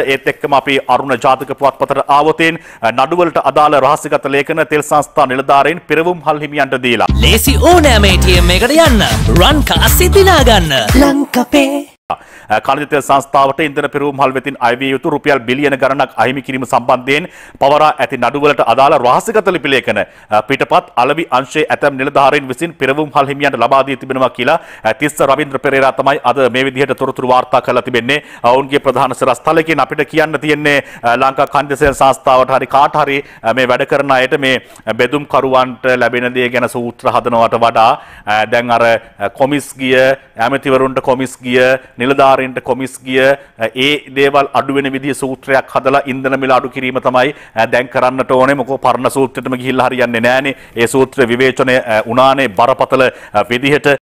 ඒත් එක්කම අපි අරුණ ජාතක පුවත්පතට ආවතෙන් නඩුවලට අදාළ රහස්‍යගත ලේඛන තෙල් සංස්ථා නිලධාරීන් පෙරවුම් හල් හිමියන්ට දීලා. ලේසි ඕනෑම ATM එකට යන්න රන් කාසි දිනාගන්න ලංකපේ කනිතෙල් සංස්ථාවට ඉන්ධන පෙරවුම් හල් වෙතින් අයවිය යුතු රුපියල් බිලියන ගණනක් අහිමි කිරීම සම්බන්ධයෙන් පවරා ඇති නඩුවලට අදාළ රහස්‍යගත ලිපි ලේඛන පිටපත් අලවි අංශයේ ඇතැම් නිලධාරීන් විසින් පෙරවුම් හල් හිමියන්ට ලබා දී තිබෙනවා කියලා තිස්ස රවීන්ද්‍ර පෙරේරා තමයි අද මේ විදිහට තොරතුරු වාර්තා කරලා තිබෙන්නේ. ඔවුන්ගේ ප්‍රධාන සිරස්තලකින් අපිට කියන්න තියෙන්නේ ලංකා කන්දසෙල් සංස්ථාවට හරි කාට හරි මේ වැඩ කරන අයට මේ බෙදුම් කරුවන්ට ලැබෙන දේ ගැන සූත්‍ර හදනවට වඩා දැන් අර කොමිස් ගිය ඇමතිවරුන්ට කොමිස් ගිය නිලධාරීන්ට කොමිස් ගිය ඒ දේවල් අඩුවෙන විදිහ සූත්‍රයක් හදලා ඉන්ධන මිල අඩු කිරීම තමයි දැන් කරන්නට ඕනේ. මොකෝ පරණ සූත්‍රෙටම ගිහිල්ලා හරියන්නේ නැහනේ. ඒ සූත්‍ර විවේචනය උනානේ බරපතල විදිහට